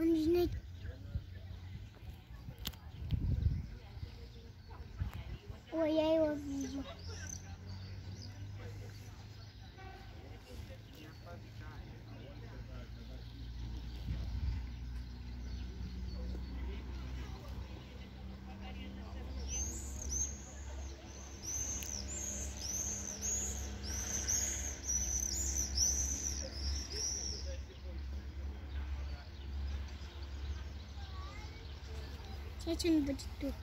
Он же не... Ой, я его вижу. Seçin bu tuttu.